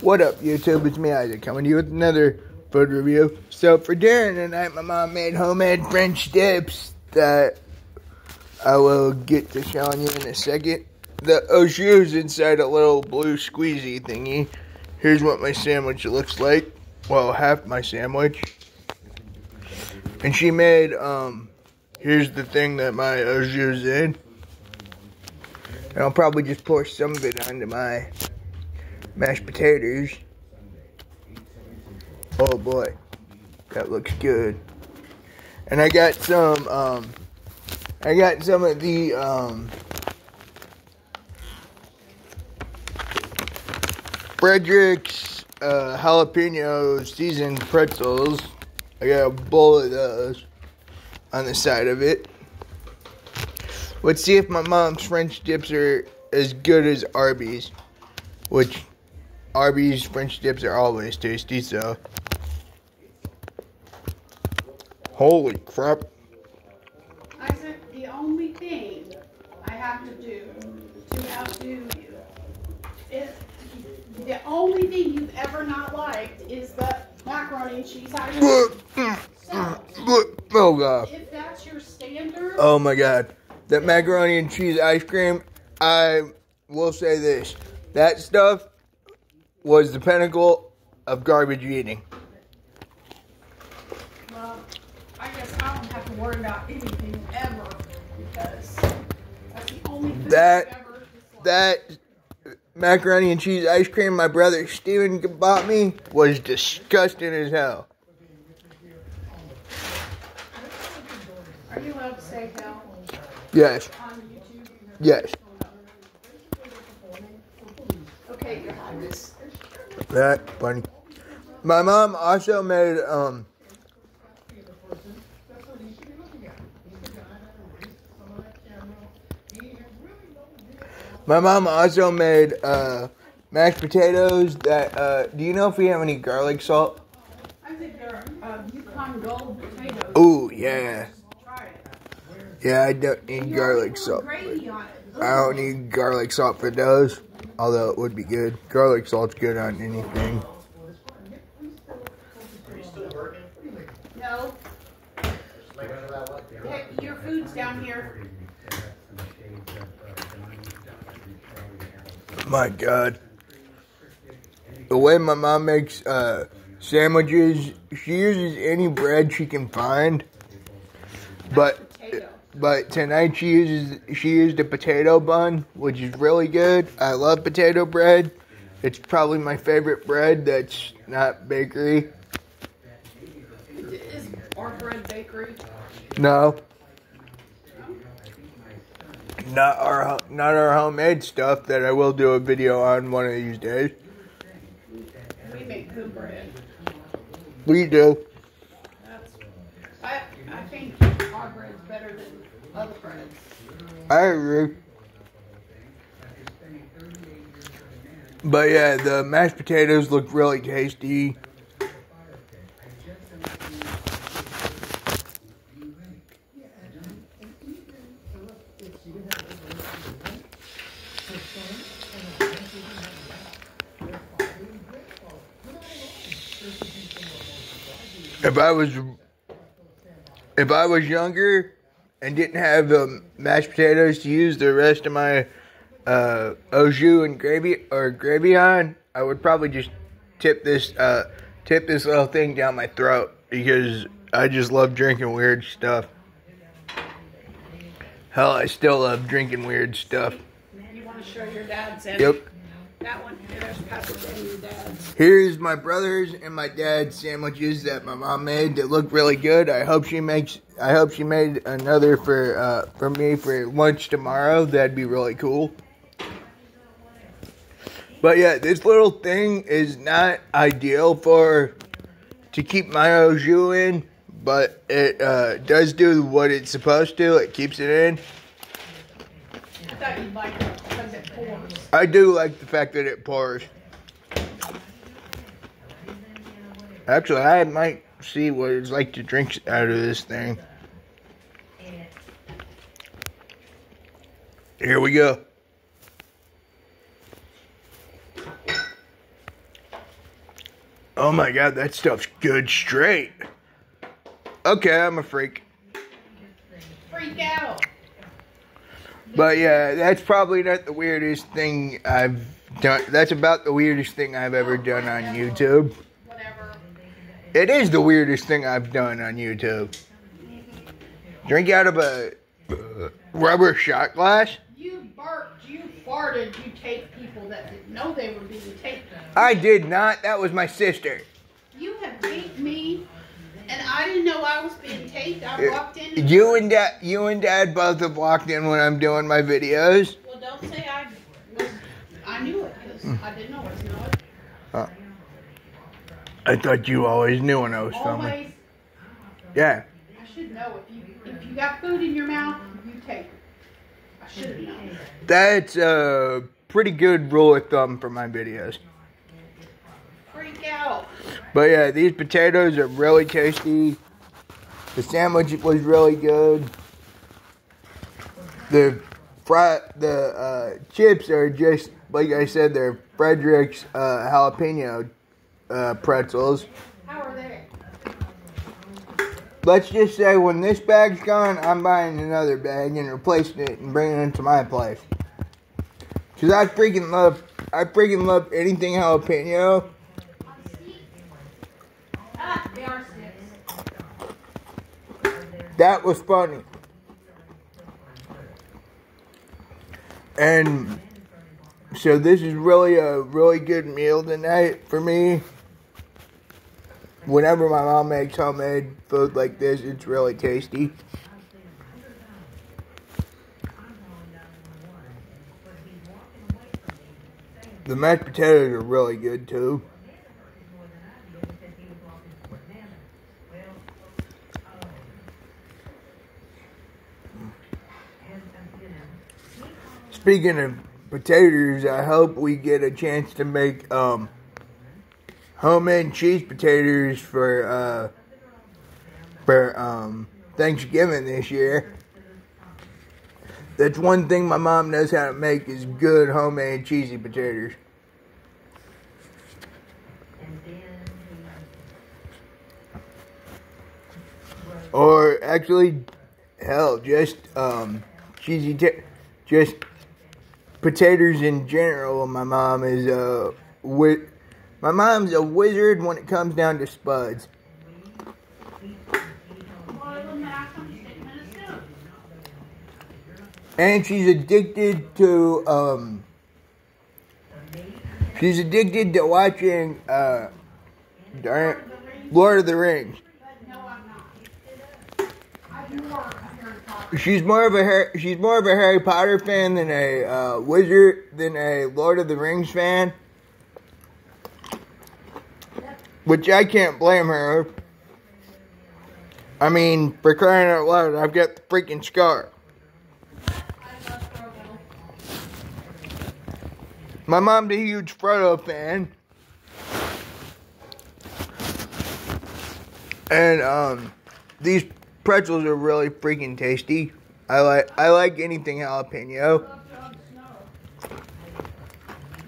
What up, YouTube? It's me, Isaac, coming to you with another food review. So, for dinner tonight, my mom made homemade French dips that I will get to showing you in a second. The jus inside a little blue squeezy thingy. Here's what my sandwich looks like. Well, half my sandwich. And she made, um, here's the thing that my jus in. And I'll probably just pour some of it onto my mashed potatoes. Oh boy, that looks good. And I got some, um, I got some of the, um, Frederick's uh, jalapeno seasoned pretzels. I got a bowl of those on the side of it. Let's see if my mom's French dips are as good as Arby's, which Arby's French dips are always tasty, so. Holy crap. I said, the only thing I have to do to outdo you is the only thing you've ever not liked is the macaroni and cheese ice cream. So, Oh god. if that's your standard, Oh my god. That macaroni and cheese ice cream, I will say this. That stuff was the pinnacle of garbage eating. well, I guess I don't have to worry about anything ever because that's the only food That-. That macaroni and cheese ice cream my brother Steven bought me was disgusting as hell. Are you allowed to say hell Yes, yes. Okay, Your Highness. That funny. My mom also made um My mom also made uh mashed potatoes that uh do you know if we have any garlic salt? I think they're uh, Yukon Gold potatoes. Ooh, yeah. Yeah, I don't need garlic salt. Gravy on it. I don't need garlic salt for those. Although it would be good. Garlic salt's good on anything. No. Your food's down here. My God. The way my mom makes uh, sandwiches, she uses any bread she can find. But. But tonight she uses she used a potato bun, which is really good. I love potato bread. It's probably my favorite bread that's not bakery. Is our bread bakery? No. Not our not our homemade stuff that I will do a video on one of these days. We make good bread. We do. I I think our bread's better than other breads. I agree. But yeah, the mashed potatoes look really tasty. If I was if I was younger and didn't have um, mashed potatoes to use the rest of my uh, au jus and gravy or gravy on, I would probably just tip this uh, tip this little thing down my throat because I just love drinking weird stuff. Hell, I still love drinking weird stuff. You want to show your dad's? Yep. That one. There's Pastor and your dad's. Here's my brother's and my dad's sandwiches that my mom made that look really good. I hope she makes. I hope she made another for uh, for me for lunch tomorrow. That'd be really cool. But yeah, this little thing is not ideal for to keep my au jus in, but it uh, does do what it's supposed to. It keeps it in. I thought you'd like it because it pours. I do like the fact that it pours. Actually, I might see what it's like to drink out of this thing. Here we go. Oh my god, that stuff's good straight. Okay, I'm a freak out. But yeah, that's probably not the weirdest thing I've done. That's about the weirdest thing I've ever done on YouTube. Whatever. It is the weirdest thing I've done on YouTube. Drink out of a rubber shot glass? You burped, you farted, you taped people that didn't know they were being taped. I did not. That was my sister. You have taped me, and I didn't know I was being taped. I walked in. You and dad, you and dad both have walked in when I'm doing my videos. well, don't say I was. I knew it because hmm. I didn't always know it. I thought you always knew when I was filming. Always, Yeah. I should know if you if you got food in your mouth, you take it. I should have known. That's a pretty good rule of thumb for my videos. Freak out. But yeah, these potatoes are really tasty. The sandwich was really good. The fry, the uh, chips are just like I said, they're Frederick's uh, jalapeno uh, pretzels. How are they? Let's just say when this bag's gone, I'm buying another bag and replacing it and bringing it to my place. Cause I freaking love, I freaking love anything jalapeno. Ah, they are six. That was funny. And so this is really a really good meal tonight for me. Whenever my mom makes homemade food like this, it's really tasty. The mashed potatoes are really good too. Speaking of potatoes, I hope we get a chance to make um, homemade cheese potatoes for uh, for um, Thanksgiving this year. That's one thing my mom knows how to make is good homemade cheesy potatoes. Or actually, hell, just um, cheesy, just potatoes in general. My mom is a wi- my mom's a wizard when it comes down to spuds. And she's addicted to um she's addicted to watching uh Lord of the Rings. She's more of a she's more of a Harry Potter fan than a uh, wizard than a Lord of the Rings fan. Which I can't blame her. I mean, for crying out loud, I've got the freaking scar. My mom's a huge Frodo fan. And um these pretzels are really freaking tasty. I like I like anything jalapeno.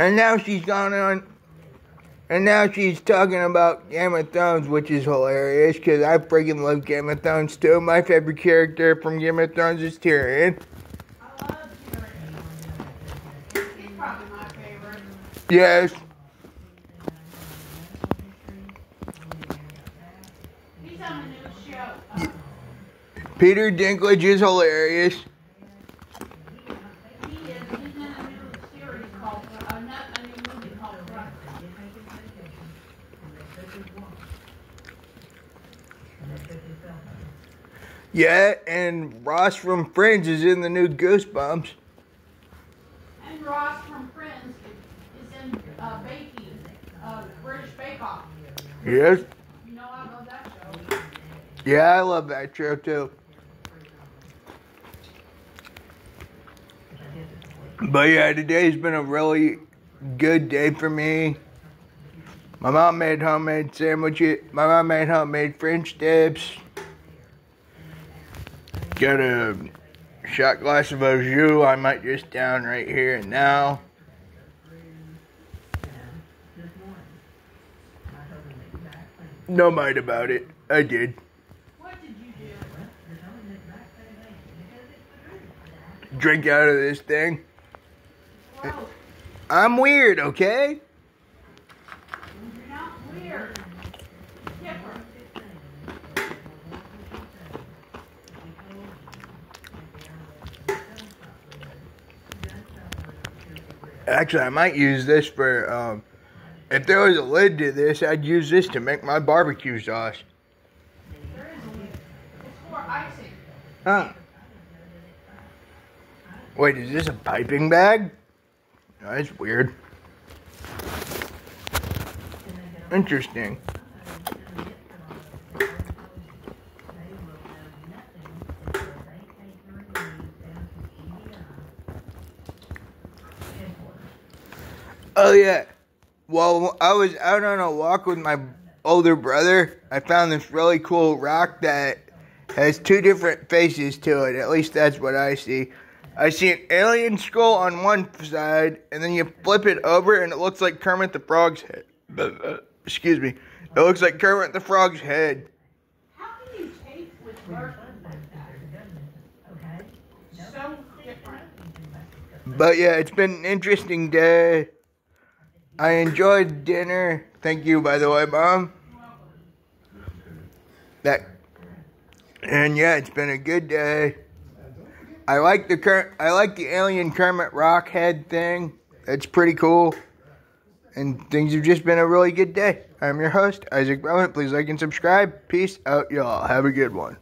And now she's gone on and now she's talking about Game of Thrones, which is hilarious because I freaking love Game of Thrones too. My favorite character from Game of Thrones is Tyrion. I love Tyrion. He's probably my favorite. Yes, He's on the new show. Uh, Peter Dinklage is hilarious. he is. He's in a new series called, not a new movie called Rust. Yeah, and Ross from Friends is in the new Goosebumps. And Ross from Friends is in uh, Baking, uh, British Bake Off. Yes. You know I love that show. Yeah, I love that show too. But yeah, today's been a really good day for me. My mom made homemade sandwiches. My mom made homemade French dips. Got a shot glass of au I might just down right here and now. No mind about it. I did. Drink out of this thing. I'm weird, okay? Actually, I might use this for, um, if there was a lid to this, I'd use this to make my barbecue sauce. There is a lid. It's for icing. Huh. Wait, is this a piping bag? That's weird. Interesting. Oh yeah. Well, I was out on a walk with my older brother. I found this really cool rock that has two different faces to it. At least that's what I see. I see an alien skull on one side, and then you flip it over, and it looks like Kermit the Frog's head. Excuse me. It looks like Kermit the Frog's head. How can you taste with burnt like that? So different. But yeah, it's been an interesting day. I enjoyed dinner. Thank you, by the way, Mom. That and yeah, it's been a good day. I like the I like the alien Kermit rock head thing. It's pretty cool. And things have just been a really good day. I'm your host, Isaac Brummett. Please like and subscribe. Peace out, y'all. Have a good one.